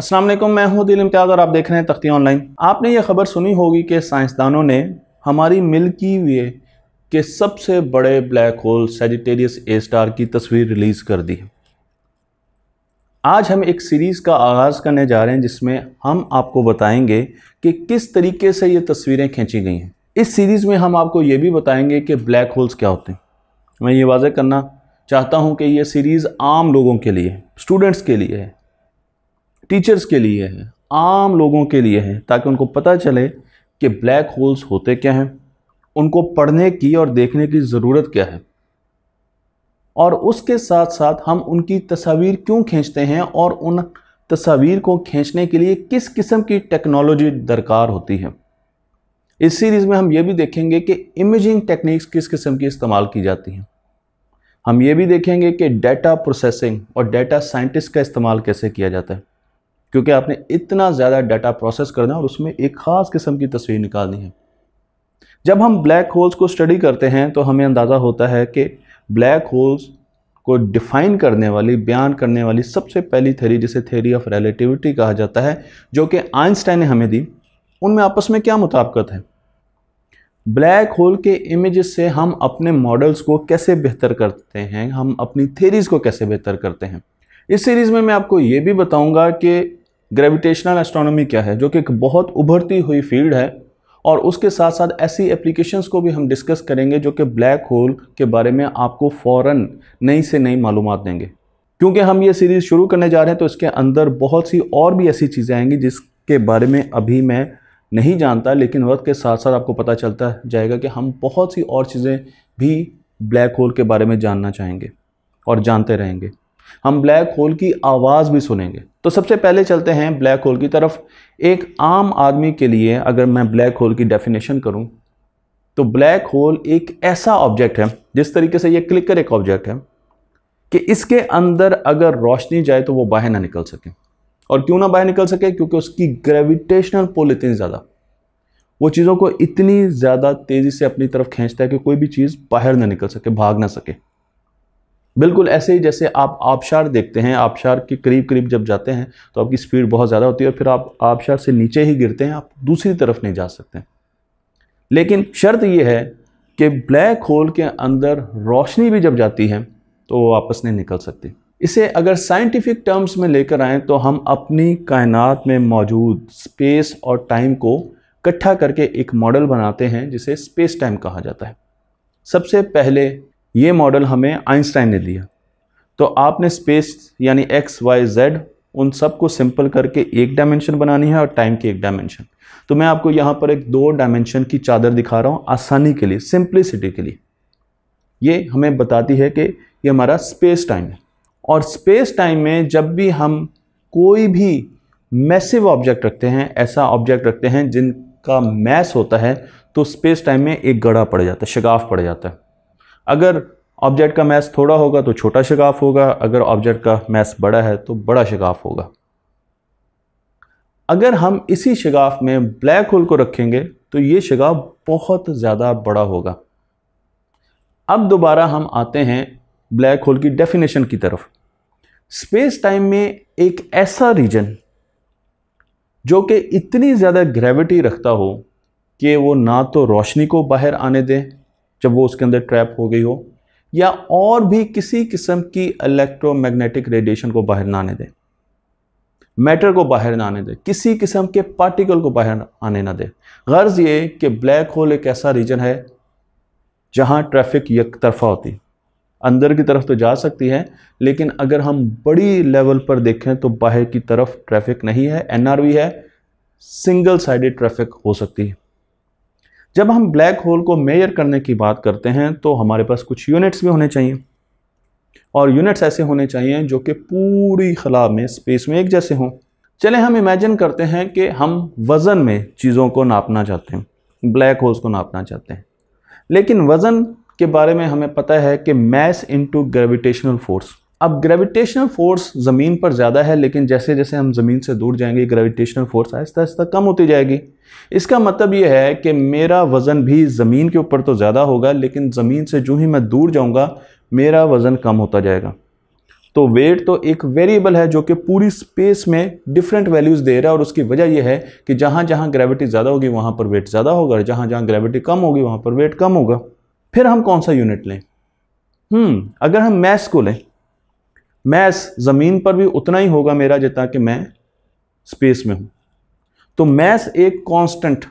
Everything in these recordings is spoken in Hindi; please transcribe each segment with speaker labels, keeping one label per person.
Speaker 1: अस्सलाम वालेकुम, मैं हूँ दिल इम्तियाज़ और आप देख रहे हैं तख्ती ऑनलाइन। आपने ये खबर सुनी होगी कि साइंसदानों ने हमारी मिल्की वे के सबसे बड़े black hole Sagittarius A star की तस्वीर रिलीज़ कर दी आज हम एक सीरीज़ का आगाज़ करने जा रहे हैं, जिसमें हम आपको बताएँगे कि किस तरीके से ये तस्वीरें खींची गई हैं। इस सीरीज़ में हम आपको ये भी बताएँगे कि ब्लैक होल्स क्या होते हैं। मैं ये वाजह करना चाहता हूँ कि ये सीरीज़ आम लोगों के लिए, स्टूडेंट्स के लिए है। टीचर्स के लिए है, आम लोगों के लिए है, ताकि उनको पता चले कि ब्लैक होल्स होते क्या हैं, उनको पढ़ने की और देखने की ज़रूरत क्या है। और उसके साथ साथ हम उनकी तस्वीर क्यों खींचते हैं और उन तस्वीर को खींचने के लिए किस किस्म की टेक्नोलॉजी दरकार होती है। इस सीरीज़ में हम ये भी देखेंगे कि इमेजिंग टेक्निक्स किस किस्म की इस्तेमाल की जाती हैं। हम ये भी देखेंगे कि डेटा प्रोसेसिंग और डेटा साइंटिस्ट का इस्तेमाल कैसे किया जाता है। क्योंकि आपने इतना ज़्यादा डाटा प्रोसेस करना और उसमें एक ख़ास किस्म की तस्वीर निकालनी है। जब हम ब्लैक होल्स को स्टडी करते हैं तो हमें अंदाज़ा होता है कि ब्लैक होल्स को डिफ़ाइन करने वाली, बयान करने वाली सबसे पहली थेरी, जिसे थेरी ऑफ़ रिलेटिविटी कहा जाता है, जो कि आइंस्टाइन ने हमें दी, उनमें आपस में क्या मुताबकत है? ब्लैक होल के इमेजेस से हम अपने मॉडल्स को कैसे बेहतर करते हैं? हम अपनी थेरीज़ को कैसे बेहतर करते हैं? इस सीरीज़ में मैं आपको ये भी बताऊँगा कि ग्रेविटेशनल एस्ट्रोनॉमी क्या है, जो कि एक बहुत उभरती हुई फ़ील्ड है, और उसके साथ साथ ऐसी एप्लीकेशंस को भी हम डिस्कस करेंगे जो कि ब्लैक होल के बारे में आपको फ़ौर नई से नई मालूम देंगे। क्योंकि हम ये सीरीज़ शुरू करने जा रहे हैं तो इसके अंदर बहुत सी और भी ऐसी चीज़ें आएँगी जिसके बारे में अभी मैं नहीं जानता, लेकिन वक्त के साथ साथ आपको पता चलता जाएगा कि हम बहुत सी और चीज़ें भी ब्लैक होल के बारे में जानना चाहेंगे और जानते रहेंगे। हम ब्लैक होल की आवाज़ भी सुनेंगे। तो सबसे पहले चलते हैं ब्लैक होल की तरफ़। एक आम आदमी के लिए अगर मैं ब्लैक होल की डेफिनेशन करूँ तो ब्लैक होल एक ऐसा ऑब्जेक्ट है, जिस तरीके से ये क्लिकर एक ऑब्जेक्ट है, कि इसके अंदर अगर रोशनी जाए तो वो बाहर ना निकल सके। और क्यों ना बाहर निकल सके? क्योंकि उसकी ग्रेविटेशनल पुल इतनी ज़्यादा। वो चीज़ों को इतनी ज़्यादा तेज़ी से अपनी तरफ़ खींचता है कि कोई भी चीज़ बाहर ना निकल सके, भाग ना सके। बिल्कुल ऐसे ही जैसे आप आबशार देखते हैं, आबशार के करीब करीब जब जाते हैं तो आपकी स्पीड बहुत ज़्यादा होती है और फिर आप आबशार से नीचे ही गिरते हैं, आप दूसरी तरफ़ नहीं जा सकते। लेकिन शर्त यह है कि ब्लैक होल के अंदर रोशनी भी जब जाती है तो वो वापस नहीं निकल सकती। इसे अगर साइंटिफिक टर्म्स में लेकर आएँ तो हम अपनी कायनात में मौजूद स्पेस और टाइम को इकट्ठा करके एक मॉडल बनाते हैं, जिसे स्पेस टाइम कहा जाता है। सबसे पहले ये मॉडल हमें आइंस्टाइन ने दिया तो आपने स्पेस यानी एक्स वाई जेड उन सबको सिंपल करके एक डायमेंशन बनानी है और टाइम की एक डायमेंशन तो मैं आपको यहाँ पर एक दो डायमेंशन की चादर दिखा रहा हूँ आसानी के लिए सिंप्लिसिटी के लिए। ये हमें बताती है कि ये हमारा स्पेस टाइम है। और स्पेस टाइम में जब भी हम कोई भी मैसिव ऑब्जेक्ट रखते हैं, ऐसा ऑब्जेक्ट रखते हैं जिनका मैस होता है तो स्पेस टाइम में एक गड़ा पड़ जाता है, शगाफ पड़ जाता है। अगर ऑब्जेक्ट का मैस थोड़ा होगा तो छोटा शिगाफ होगा, अगर ऑब्जेक्ट का मैस बड़ा है तो बड़ा शिगाफ होगा। अगर हम इसी शिगाफ में ब्लैक होल को रखेंगे तो ये शिगाफ बहुत ज़्यादा बड़ा होगा। अब दोबारा हम आते हैं ब्लैक होल की डेफिनेशन की तरफ़। स्पेस टाइम में एक ऐसा रीजन जो कि इतनी ज़्यादा ग्रेविटी रखता हो कि वो ना तो रोशनी को बाहर आने दे जब वो उसके अंदर ट्रैप हो गई हो, या और भी किसी किस्म की इलेक्ट्रोमैग्नेटिक रेडिएशन को बाहर ना आने दें। मैटर को बाहर ना आने दें। किसी किस्म के पार्टिकल को बाहर आने ना दें। गर्ज ये कि ब्लैक होल एक ऐसा रीजन है जहाँ ट्रैफ़िक एक तरफा होती। अंदर की तरफ़ तो जा सकती है, लेकिन अगर हम बड़ी लेवल पर देखें तो बाहर की तरफ़ ट्रैफ़िक नहीं है एनआरवी है सिंगल साइडेड ट्रैफ़िक हो सकती है। जब हम ब्लैक होल को मेयर करने की बात करते हैं तो हमारे पास कुछ यूनिट्स भी होने चाहिए। और यूनिट्स ऐसे होने चाहिए जो कि पूरी खला में स्पेस में एक जैसे हों। चले, हम इमेजिन करते हैं कि हम वज़न में चीज़ों को नापना चाहते हैं ब्लैक होल्स को नापना चाहते हैं। लेकिन वज़न के बारे में हमें पता है कि मैस इनटू ग्रेविटेशनल फोर्स अब ग्रेविटेशनल फोर्स ज़मीन पर ज़्यादा है, लेकिन जैसे जैसे हम ज़मीन से दूर जाएँगे ग्रेविटेशनल फोर्स आहिस्ता आहिस्ता कम होती जाएगी। इसका मतलब ये है कि मेरा वज़न भी ज़मीन के ऊपर तो ज़्यादा होगा, लेकिन ज़मीन से जो ही मैं दूर जाऊँगा, मेरा वज़न कम होता जाएगा। तो वेट तो एक वेरिएबल है जो कि पूरी स्पेस में डिफरेंट वैल्यूज़ दे रहा है, और उसकी वजह यह है कि जहाँ जहाँ ग्रेविटी ज़्यादा होगी, वहाँ पर वेट ज़्यादा होगा, और जहाँ जहाँ ग्रेविटी कम होगी, वहाँ पर वेट कम होगा। फिर हम कौन सा यूनिट लें? हम्म अगर हम मैस को लें मैस ज़मीन पर भी उतना ही होगा मेरा जितना कि मैं स्पेस में हूँ। तो मैस एक कांस्टेंट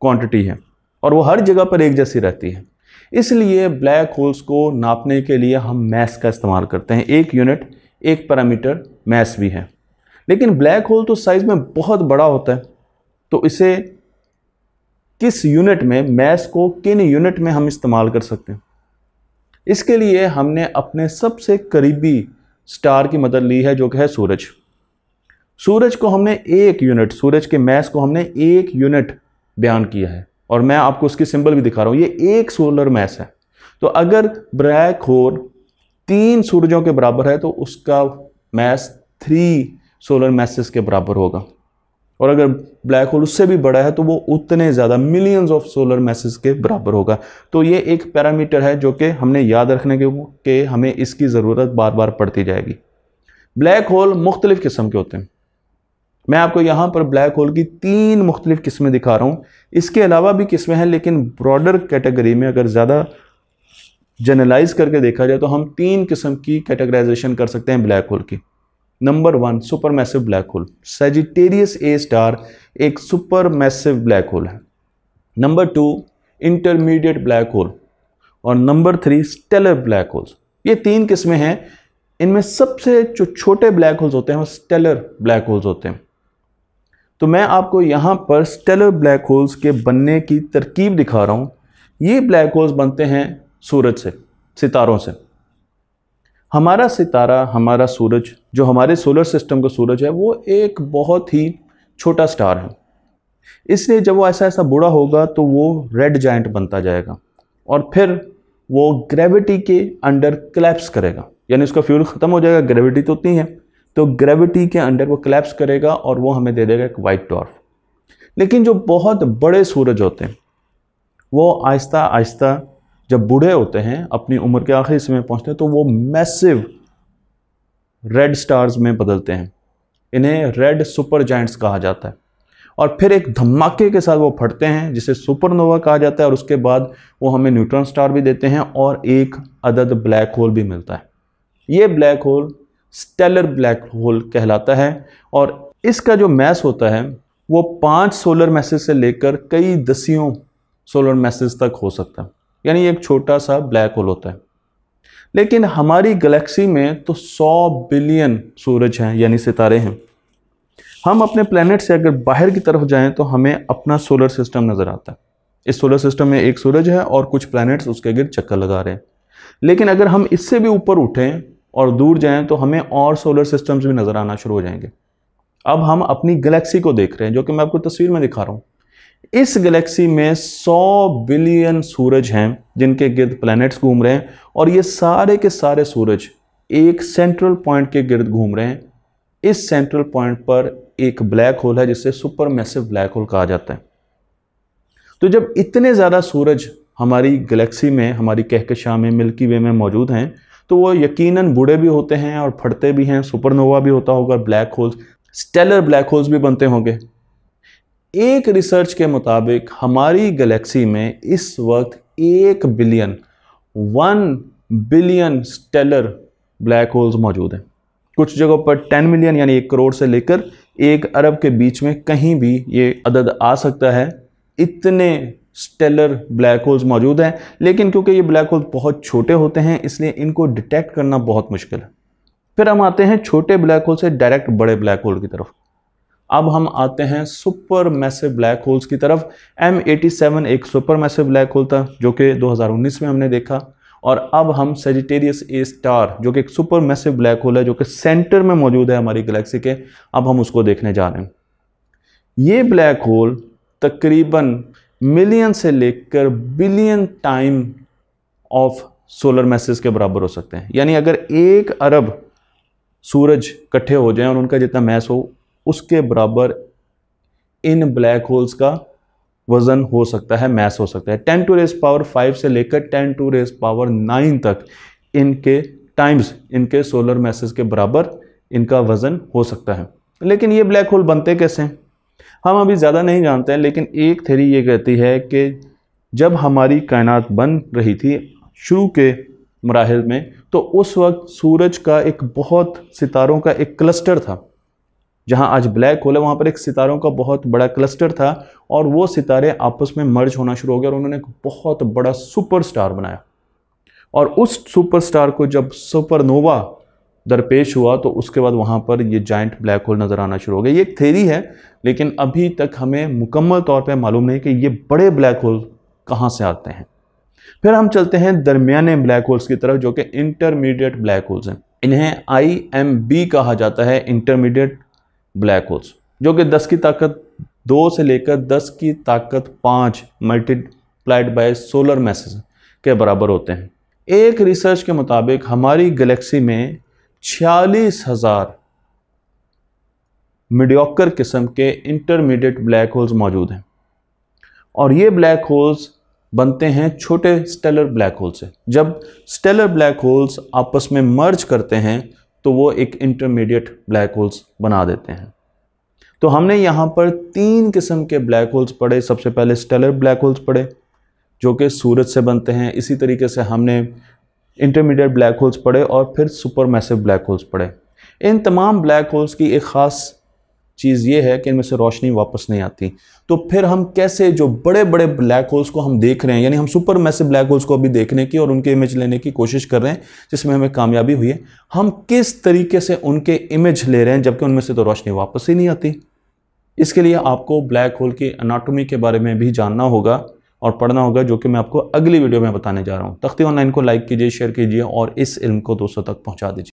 Speaker 1: क्वांटिटी है और वो हर जगह पर एक जैसी रहती है। इसलिए ब्लैक होल्स को नापने के लिए हम मैस का इस्तेमाल करते हैं। एक यूनिट एक पैरामीटर मैस भी है। लेकिन ब्लैक होल तो साइज़ में बहुत बड़ा होता है। तो इसे किस यूनिट में मैस को किन यूनिट में हम इस्तेमाल कर सकते हैं? इसके लिए हमने अपने सबसे करीबी स्टार की मदद ली है जो कि है सूरज। सूरज को हमने एक यूनिट सूरज के मैस को हमने एक यूनिट बयान किया है। और मैं आपको उसकी सिंबल भी दिखा रहा हूँ। ये एक सोलर मैस है। तो अगर ब्लैक होल तीन सूरजों के बराबर है तो उसका मैस थ्री सोलर मैसेस के बराबर होगा। और अगर ब्लैक होल उससे भी बड़ा है तो वो उतने ज़्यादा मिलियंस ऑफ़ सोलर मैसेज के बराबर होगा। तो ये एक पैरामीटर है जो कि हमने याद रखने के, कि हमें इसकी ज़रूरत बार बार पड़ती जाएगी। ब्लैक होल मुख्तलिफ़ किस्म के होते हैं। मैं आपको यहाँ पर ब्लैक होल की तीन मुख्तलिफ़ किस्में दिखा रहा हूँ। इसके अलावा भी किस्में हैं, लेकिन ब्रॉडर कैटेगरी में अगर ज़्यादा जनरलाइज करके देखा जाए तो हम तीन किस्म की कैटेगराइजेशन कर सकते हैं ब्लैक होल की। Number one super massive black hole. Sagittarius A star एक सुपर मैसिव ब्लैक होल है। Number two intermediate black hole. और number three stellar black holes. ये तीन किस्में हैं। इनमें सबसे जो छोटे ब्लैक होल्स होते हैं, वो स्टेलर ब्लैक होल्स होते हैं। तो मैं आपको यहाँ पर स्टेलर ब्लैक होल्स के बनने की तरकीब दिखा रहा हूँ। ये ब्लैक होल्स बनते हैं सूरज से, सितारों से। हमारा सितारा, हमारा सूरज, जो हमारे सोलर सिस्टम का सूरज है, वो एक बहुत ही छोटा स्टार है। इसलिए जब वो ऐसा ऐसा बुरा होगा तो वो रेड जाइंट बनता जाएगा और फिर वो ग्रेविटी के अंडर क्लैप्स करेगा। यानी उसका फ्यूल ख़त्म हो जाएगा ग्रेविटी तो उतनी है तो ग्रेविटी के अंडर वो क्लैप्स करेगा और वो हमें दे देगा एक वाइट डॉर्फ लेकिन जो बहुत बड़े सूरज होते हैं, वो आहिस्ता आहिस्ता जब बूढ़े होते हैं, अपनी उम्र के आखिरी समय पहुँचते हैं तो वो मैसिव रेड स्टार्स में बदलते हैं। इन्हें रेड सुपर जाइंट्स कहा जाता है। और फिर एक धमाके के साथ वो फटते हैं, जिसे सुपरनोवा कहा जाता है, और उसके बाद वो हमें न्यूट्रॉन स्टार भी देते हैं, और एक अदद ब्लैक होल भी मिलता है। ये black hole stellar black hole कहलाता है, और इसका जो मैस होता है, वो पाँच सोलर मैसेज से लेकर कई दसियों सोलर मैसेज तक हो सकता है। यानी एक छोटा सा ब्लैक होल होता है। लेकिन हमारी गैलेक्सी में तो 100 बिलियन सूरज हैं, यानी सितारे हैं। हम अपने प्लेनेट से अगर बाहर की तरफ़ जाएँ तो हमें अपना सोलर सिस्टम नज़र आता है। इस सोलर सिस्टम में एक सूरज है और कुछ प्लैनेट्स उसके गिर चक्कर लगा रहे हैं। लेकिन अगर हम इससे भी ऊपर उठें और दूर जाएँ तो हमें और सोलर सिस्टम्स भी नज़र आना शुरू हो जाएँगे। अब हम अपनी गैलेक्सी को देख रहे हैं, जो कि मैं आपको तस्वीर में दिखा रहा हूँ। इस गैलेक्सी में 100 बिलियन सूरज हैं, जिनके गिर्द प्लैनेट्स घूम रहे हैं, और ये सारे के सारे सूरज एक सेंट्रल पॉइंट के गिर्द घूम रहे हैं। इस सेंट्रल पॉइंट पर एक ब्लैक होल है, जिसे सुपर मैसिव ब्लैक होल कहा जाता है। तो जब इतने ज़्यादा सूरज हमारी गैलेक्सी में, हमारी कहकशा में, मिल्की वे में मौजूद हैं तो वो यकीनन बूढ़े भी होते हैं और फटते भी हैं, सुपरनोवा भी होता होगा black holes stellar black holes भी बनते होंगे। एक रिसर्च के मुताबिक हमारी गैलेक्सी में इस वक्त एक billion one billion stellar black holes मौजूद हैं। कुछ जगहों पर टेन मिलियन यानी एक करोड़ से लेकर एक अरब के बीच में कहीं भी ये अदद आ सकता है। इतने स्टेलर ब्लैक होल्स मौजूद हैं, लेकिन क्योंकि ये ब्लैक होल्स बहुत छोटे होते हैं, इसलिए इनको डिटेक्ट करना बहुत मुश्किल है। फिर हम आते हैं छोटे ब्लैक होल से डायरेक्ट बड़े ब्लैक होल की तरफ़। अब हम आते हैं सुपर मैसिव ब्लैक होल्स की तरफ़। एम एटी सेवन एक सुपर मैसिव ब्लैक होल था, जो कि 2019 में हमने देखा। और अब हम सेजिटेरियस ए स्टार जो कि एक सुपर मैसिव ब्लैक होल है, जो कि सेंटर में मौजूद है हमारी गैलेक्सी के। अब हम उसको देखने जा रहे हैं। ये ब्लैक होल तकरीबन मिलियन से लेकर billion time of solar masses के बराबर हो सकते हैं। यानी अगर एक अरब सूरज इकट्ठे हो जाएँ और उनका जितना मैस हो उसके बराबर इन ब्लैक होल्स का वज़न हो सकता है मैस हो सकता है। Ten to raise power five से लेकर ten to raise power nine तक इनके टाइम्स इनके सोलर मैसेज के बराबर इनका वज़न हो सकता है। लेकिन ये ब्लैक होल बनते कैसे हैं? हम अभी ज़्यादा नहीं जानते हैं, लेकिन एक थेरी ये कहती है कि जब हमारी कायनात बन रही थी शुरू के मराहल में तो उस वक्त सूरज का एक बहुत सितारों का एक क्लस्टर था। जहाँ आज ब्लैक होल है, वहाँ पर एक सितारों का बहुत बड़ा क्लस्टर था और वो सितारे आपस में मर्ज होना शुरू हो गया और उन्होंने एक बहुत बड़ा सुपर स्टार बनाया। और उस सुपर स्टार को जब सुपरनोवा दरपेश हुआ तो उसके बाद वहाँ पर ये जाइंट ब्लैक होल नज़र आना शुरू हो गया ये एक थेरी है, लेकिन अभी तक हमें मुकम्मल तौर पर मालूम नहीं कि ये बड़े ब्लैक होल कहाँ से आते हैं। फिर हम चलते हैं दरमियाने ब्लैक होल्स की तरफ़, जो कि इंटरमीडिएट ब्लैक होल्स हैं। इन्हें आई एम बी कहा जाता है इंटरमीडिएट ब्लैक होल्स, जो कि 10 की ताकत दो से लेकर 10 की ताकत पाँच मल्टीप्लाइड बाय सोलर मैसेज के बराबर होते हैं। एक रिसर्च के मुताबिक हमारी गैलेक्सी में छियालीस हज़ार मीडियोकर किस्म के इंटरमीडिएट ब्लैक होल्स मौजूद हैं। और ये ब्लैक होल्स बनते हैं छोटे स्टेलर ब्लैक होल से। जब स्टेलर ब्लैक होल्स आपस में मर्ज करते हैं तो वो एक इंटरमीडिएट ब्लैक होल्स बना देते हैं। तो हमने यहाँ पर तीन किस्म के ब्लैक होल्स पढ़े। सबसे पहले स्टेलर ब्लैक होल्स पढ़े, जो कि सूरज से बनते हैं। इसी तरीके से हमने इंटरमीडिएट ब्लैक होल्स पढ़े और फिर सुपर मैसिव ब्लैक होल्स पढ़े। इन तमाम ब्लैक होल्स की एक ख़ास चीज़ ये है कि इनमें से रोशनी वापस नहीं आती। तो फिर हम कैसे जो बड़े बड़े ब्लैक होल्स को हम देख रहे हैं, यानी हम सुपर मैसिव ब्लैक होल्स को अभी देखने की और उनके इमेज लेने की कोशिश कर रहे हैं, जिसमें हमें कामयाबी हुई है, हम किस तरीके से उनके इमेज ले रहे हैं, जबकि उनमें से तो रोशनी वापस ही नहीं आती। इसके लिए आपको ब्लैक होल की अनाटोमी के बारे में भी जानना होगा और पढ़ना होगा, जो कि मैं आपको अगली वीडियो में बताने जा रहा हूँ। तख्ती ऑनलाइन को लाइक कीजिए शेयर कीजिए और इस इल्म को दोस्तों तक पहुँचा दीजिए।